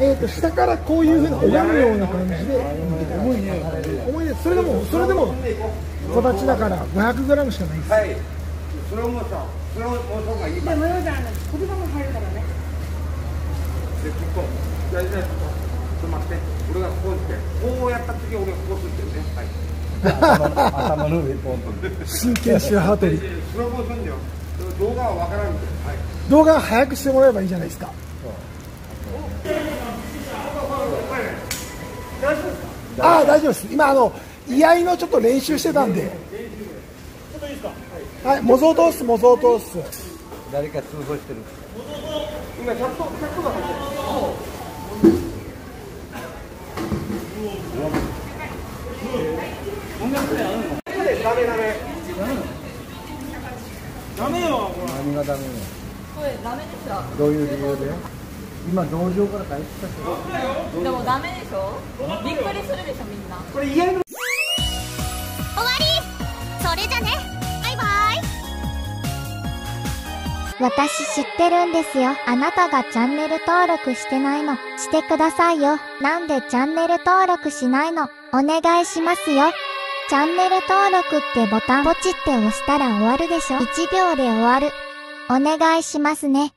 えー、と下からこういうふうな拝むような感じで重いね重いねそれでもそれでも小立ちだから 500g しかないですはいそれをもうさそれをもうがいいでもよじゃん言葉も入るからねで結構いやいやちょっと待って俺がこうしてこうやった時俺がこうするってねはい頭の上ポンと真剣白羽鳥それをこうするんだよ動画はわからんけどはい動画を早くしてもらえばいいじゃないですかああ大丈夫です。今あの居合のちょっと練習してたんで。はい模造通す模造通す誰か通報してる。今100個100個だからダメダメ何がダメなのこれダメでしょ。どういう理由で？今道場から帰ってきたけどでもダメでしょびっくりするでしょみんなこれ嫌の終わりそれじゃねバイバイ私知ってるんですよ。あなたがチャンネル登録してないの。してくださいよ。なんでチャンネル登録しないの？お願いしますよ。チャンネル登録ってボタンポチって押したら終わるでしょ ?1 秒で終わる。お願いしますね。